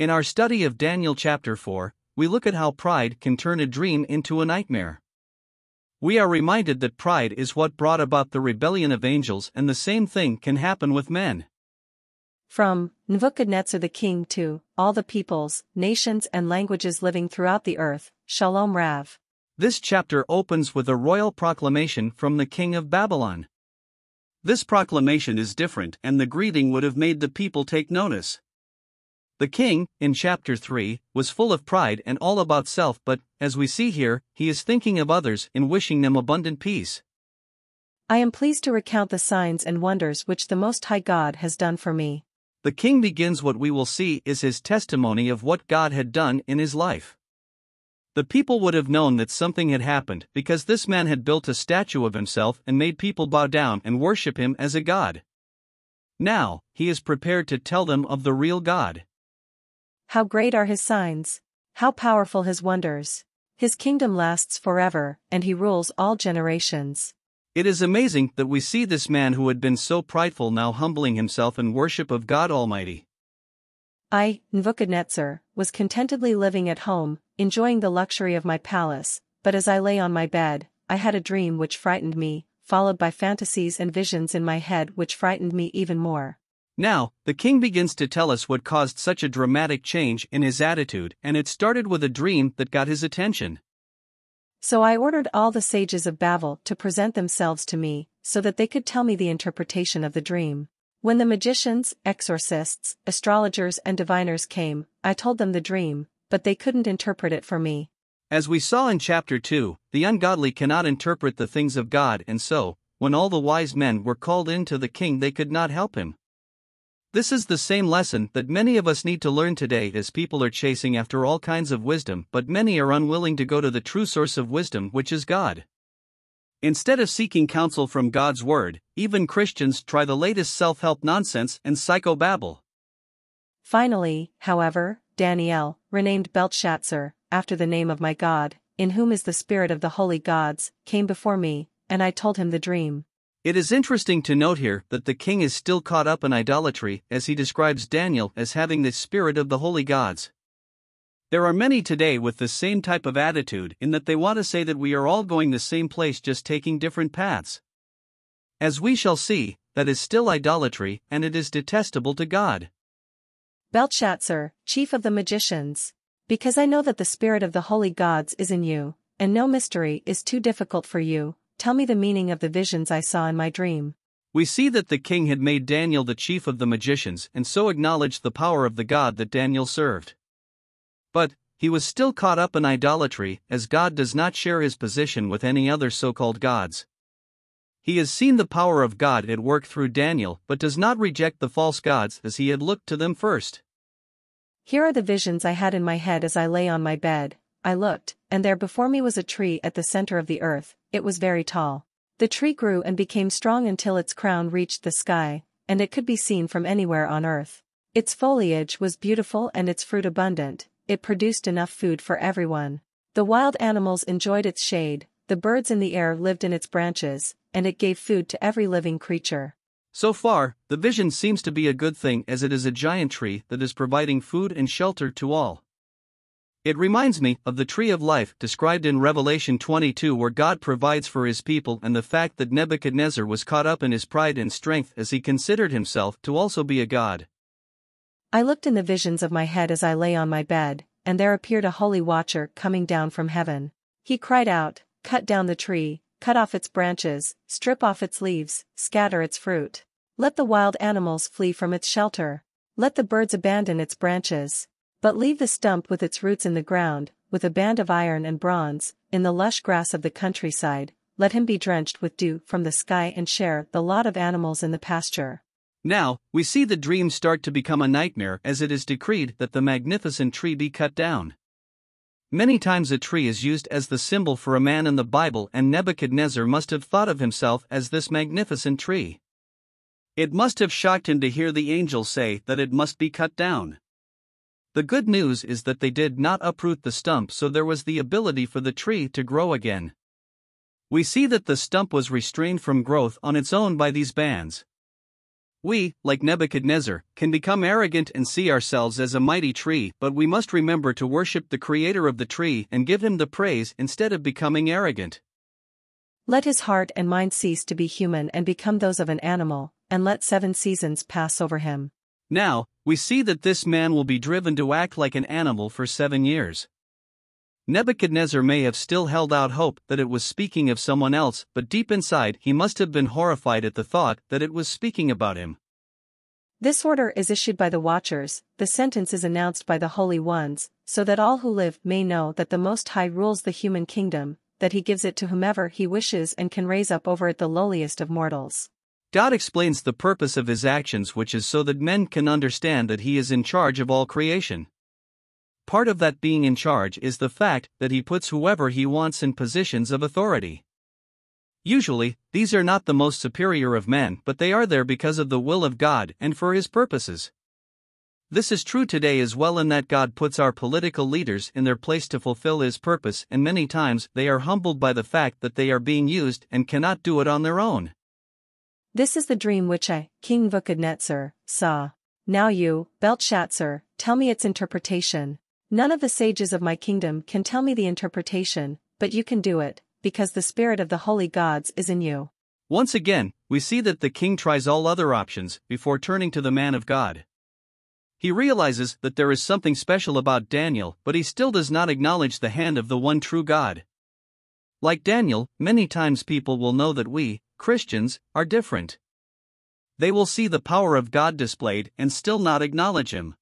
In our study of Daniel chapter 4, we look at how pride can turn a dream into a nightmare. We are reminded that pride is what brought about the rebellion of angels, and the same thing can happen with men. From Nebuchadnezzar the king to all the peoples, nations, and languages living throughout the earth, Shalom Rav. This chapter opens with a royal proclamation from the king of Babylon. This proclamation is different, and the greeting would have made the people take notice. The king, in chapter 3, was full of pride and all about self, but, as we see here, he is thinking of others and wishing them abundant peace. I am pleased to recount the signs and wonders which the Most High God has done for me. The king begins what we will see is his testimony of what God had done in his life. The people would have known that something had happened because this man had built a statue of himself and made people bow down and worship him as a god. Now, he is prepared to tell them of the real God. How great are his signs! How powerful his wonders! His kingdom lasts forever, and he rules all generations. It is amazing that we see this man who had been so prideful now humbling himself in worship of God Almighty. I, Nebuchadnezzar, was contentedly living at home, enjoying the luxury of my palace, but as I lay on my bed, I had a dream which frightened me, followed by fantasies and visions in my head which frightened me even more. Now, the king begins to tell us what caused such a dramatic change in his attitude, and it started with a dream that got his attention. So I ordered all the sages of Babel to present themselves to me, so that they could tell me the interpretation of the dream. When the magicians, exorcists, astrologers, and diviners came, I told them the dream, but they couldn't interpret it for me. As we saw in chapter 2, the ungodly cannot interpret the things of God, and so, when all the wise men were called in to the king, they could not help him. This is the same lesson that many of us need to learn today as people are chasing after all kinds of wisdom, but many are unwilling to go to the true source of wisdom, which is God. Instead of seeking counsel from God's Word, even Christians try the latest self help nonsense and psychobabble. Finally, however, Daniel, renamed Belteshazzar, after the name of my God, in whom is the spirit of the holy gods, came before me, and I told him the dream. It is interesting to note here that the king is still caught up in idolatry as he describes Daniel as having the spirit of the holy gods. There are many today with the same type of attitude in that they want to say that we are all going the same place just taking different paths. As we shall see, that is still idolatry and it is detestable to God. Belteshazzar, chief of the magicians, because I know that the spirit of the holy gods is in you, and no mystery is too difficult for you, Tell me the meaning of the visions I saw in my dream. We see that the king had made Daniel the chief of the magicians and so acknowledged the power of the God that Daniel served. But, he was still caught up in idolatry, as God does not share his position with any other so called gods. He has seen the power of God at work through Daniel but does not reject the false gods as he had looked to them first. Here are the visions I had in my head as I lay on my bed. I looked, and there before me was a tree at the center of the earth, it was very tall. The tree grew and became strong until its crown reached the sky, and it could be seen from anywhere on earth. Its foliage was beautiful and its fruit abundant, it produced enough food for everyone. The wild animals enjoyed its shade, the birds in the air lived in its branches, and it gave food to every living creature. So far, the vision seems to be a good thing as it is a giant tree that is providing food and shelter to all. It reminds me of the tree of life described in Revelation 22, where God provides for his people, and the fact that Nebuchadnezzar was caught up in his pride and strength as he considered himself to also be a god. I looked in the visions of my head as I lay on my bed, and there appeared a holy watcher coming down from heaven. He cried out, Cut down the tree, cut off its branches, strip off its leaves, scatter its fruit. Let the wild animals flee from its shelter. Let the birds abandon its branches. But leave the stump with its roots in the ground, with a band of iron and bronze, in the lush grass of the countryside, let him be drenched with dew from the sky and share the lot of animals in the pasture. Now, we see the dream start to become a nightmare as it is decreed that the magnificent tree be cut down. Many times a tree is used as the symbol for a man in the Bible, and Nebuchadnezzar must have thought of himself as this magnificent tree. It must have shocked him to hear the angel say that it must be cut down. The good news is that they did not uproot the stump, so there was the ability for the tree to grow again. We see that the stump was restrained from growth on its own by these bands. We, like Nebuchadnezzar, can become arrogant and see ourselves as a mighty tree, but we must remember to worship the creator of the tree and give him the praise instead of becoming arrogant. Let his heart and mind cease to be human and become those of an animal, and let seven seasons pass over him. Now, we see that this man will be driven to act like an animal for seven years. Nebuchadnezzar may have still held out hope that it was speaking of someone else, but deep inside he must have been horrified at the thought that it was speaking about him. This order is issued by the watchers, the sentence is announced by the holy ones, so that all who live may know that the Most High rules the human kingdom, that he gives it to whomever he wishes and can raise up over it the lowliest of mortals. God explains the purpose of his actions, which is so that men can understand that he is in charge of all creation. Part of that being in charge is the fact that he puts whoever he wants in positions of authority. Usually, these are not the most superior of men, but they are there because of the will of God and for his purposes. This is true today as well in that God puts our political leaders in their place to fulfill his purpose, and many times they are humbled by the fact that they are being used and cannot do it on their own. This is the dream which I, King Nebuchadnezzar, saw. Now you, Belteshazzar, tell me its interpretation. None of the sages of my kingdom can tell me the interpretation, but you can do it, because the spirit of the holy gods is in you. Once again, we see that the king tries all other options before turning to the man of God. He realizes that there is something special about Daniel, but he still does not acknowledge the hand of the one true God. Like Daniel, many times people will know that we, Christians, are different. They will see the power of God displayed and still not acknowledge Him.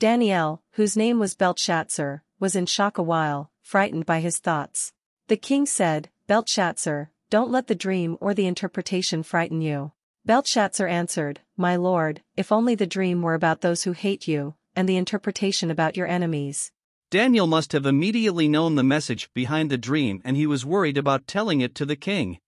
Daniel, whose name was Belteshazzar, was in shock a while, frightened by his thoughts. The king said, Belteshazzar, don't let the dream or the interpretation frighten you. Belteshazzar answered, My lord, if only the dream were about those who hate you, and the interpretation about your enemies. Daniel must have immediately known the message behind the dream and he was worried about telling it to the king.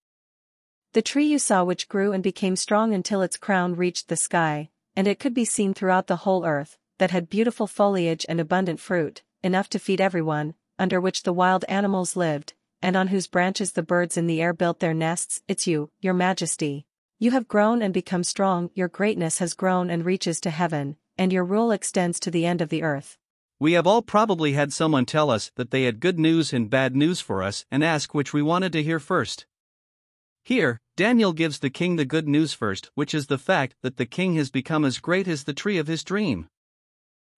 The tree you saw which grew and became strong until its crown reached the sky, and it could be seen throughout the whole earth, that had beautiful foliage and abundant fruit, enough to feed everyone, under which the wild animals lived, and on whose branches the birds in the air built their nests, it's you, your majesty. You have grown and become strong, your greatness has grown and reaches to heaven, and your rule extends to the end of the earth. We have all probably had someone tell us that they had good news and bad news for us and ask which we wanted to hear first. Here, Daniel gives the king the good news first, which is the fact that the king has become as great as the tree of his dream.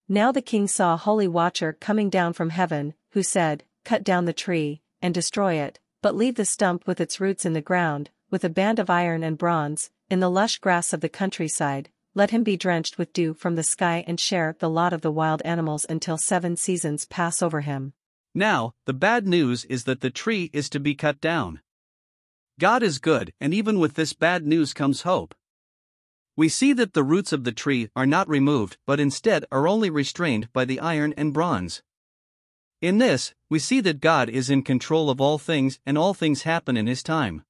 Now the king saw a holy watcher coming down from heaven, who said, Cut down the tree, and destroy it, but leave the stump with its roots in the ground, with a band of iron and bronze, in the lush grass of the countryside, let him be drenched with dew from the sky and share the lot of the wild animals until seven seasons pass over him. Now, the bad news is that the tree is to be cut down. God is good, and even with this bad news comes hope we see that the roots of the tree are not removed but instead are only restrained by the iron and bronze. In this, we see that God is in control of all things and all things happen in His time.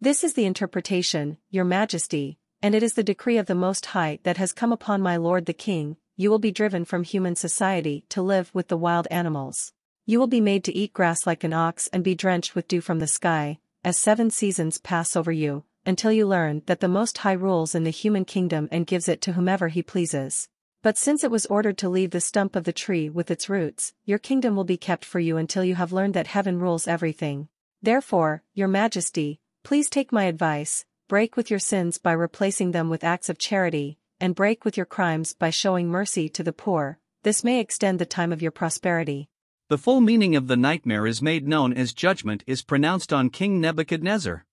This is the interpretation, Your Majesty, and it is the decree of the Most High that has come upon my lord the king, you will be driven from human society to live with the wild animals. You will be made to eat grass like an ox and be drenched with dew from the sky, as seven seasons pass over you, until you learn that the Most High rules in the human kingdom and gives it to whomever he pleases. But since it was ordered to leave the stump of the tree with its roots, your kingdom will be kept for you until you have learned that heaven rules everything. Therefore, your majesty, please take my advice, break with your sins by replacing them with acts of charity, and break with your crimes by showing mercy to the poor, this may extend the time of your prosperity. The full meaning of the nightmare is made known as judgment is pronounced on King Nebuchadnezzar.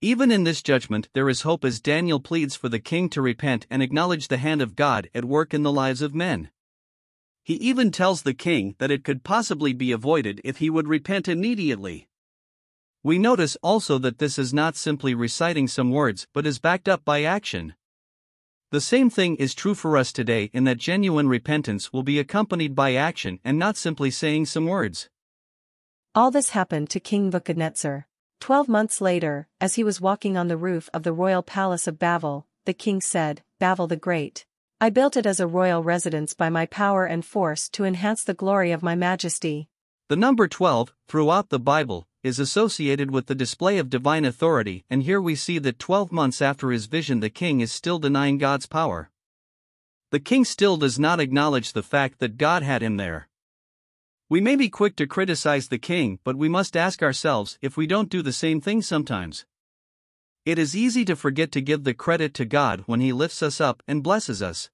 Even in this judgment, there is hope as Daniel pleads for the king to repent and acknowledge the hand of God at work in the lives of men. He even tells the king that it could possibly be avoided if he would repent immediately. We notice also that this is not simply reciting some words but is backed up by action. The same thing is true for us today in that genuine repentance will be accompanied by action and not simply saying some words. All this happened to King Nebuchadnezzar. Twelve months later, as he was walking on the roof of the royal palace of Babel, the king said, Babel the Great. I built it as a royal residence by my power and force to enhance the glory of my majesty. The number 12, throughout the Bible, is associated with the display of divine authority, and here we see that 12 months after his vision, the king is still denying God's power. The king still does not acknowledge the fact that God had him there. We may be quick to criticize the king, but we must ask ourselves if we don't do the same thing sometimes. It is easy to forget to give the credit to God when he lifts us up and blesses us.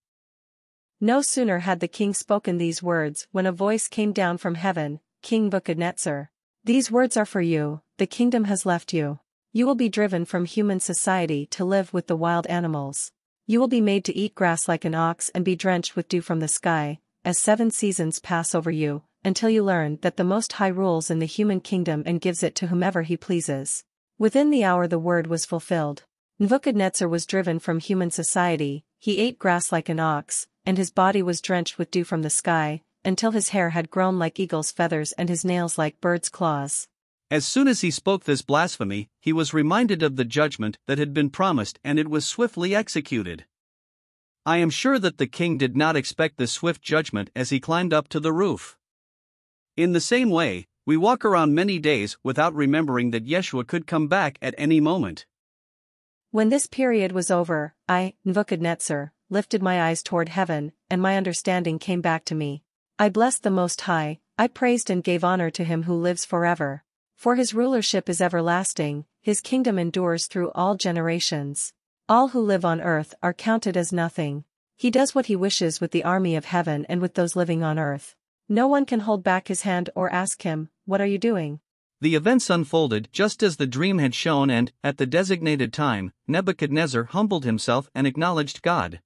No sooner had the king spoken these words when a voice came down from heaven King Nebuchadnezzar. These words are for you, the kingdom has left you. You will be driven from human society to live with the wild animals. You will be made to eat grass like an ox and be drenched with dew from the sky, as seven seasons pass over you, until you learn that the Most High rules in the human kingdom and gives it to whomever he pleases. Within the hour the word was fulfilled. Nebuchadnezzar was driven from human society, he ate grass like an ox, and his body was drenched with dew from the sky, until his hair had grown like eagle's feathers and his nails like bird's claws. As soon as he spoke this blasphemy, he was reminded of the judgment that had been promised and it was swiftly executed. I am sure that the king did not expect this swift judgment as he climbed up to the roof. In the same way, we walk around many days without remembering that Yeshua could come back at any moment. When this period was over, I, Nebuchadnezzar, lifted my eyes toward heaven, and my understanding came back to me. I blessed the Most High, I praised and gave honor to him who lives forever. For his rulership is everlasting, his kingdom endures through all generations. All who live on earth are counted as nothing. He does what he wishes with the army of heaven and with those living on earth. No one can hold back his hand or ask him, What are you doing? The events unfolded just as the dream had shown, and, at the designated time, Nebuchadnezzar humbled himself and acknowledged God.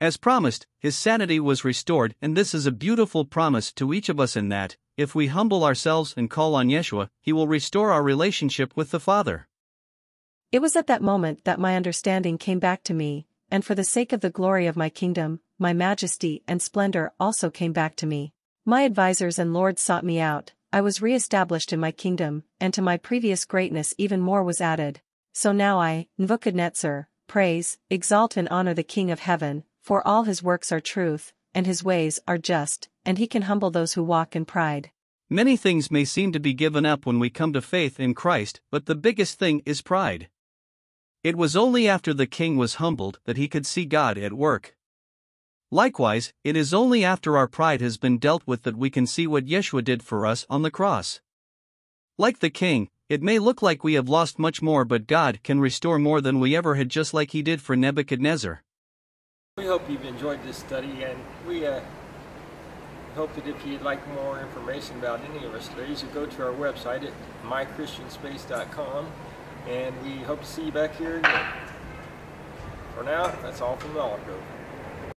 As promised, his sanity was restored, and this is a beautiful promise to each of us in that, if we humble ourselves and call on Yeshua, he will restore our relationship with the Father. It was at that moment that my understanding came back to me, and for the sake of the glory of my kingdom, my majesty and splendor also came back to me. My advisers and lords sought me out, I was re-established in my kingdom, and to my previous greatness even more was added. So now I, Nebuchadnezzar, praise, exalt and honor the King of heaven, for all his works are truth, and his ways are just, and he can humble those who walk in pride. Many things may seem to be given up when we come to faith in Christ, but the biggest thing is pride. It was only after the king was humbled that he could see God at work. Likewise, it is only after our pride has been dealt with that we can see what Yeshua did for us on the cross. Like the king, it may look like we have lost much more, but God can restore more than we ever had, just like he did for Nebuchadnezzar. We hope you've enjoyed this study and we uh, hope that if you'd like more information about any of our studies, you go to our website at mychristianspace.com and we hope to see you back here again. For now, that's all from Olive Grove.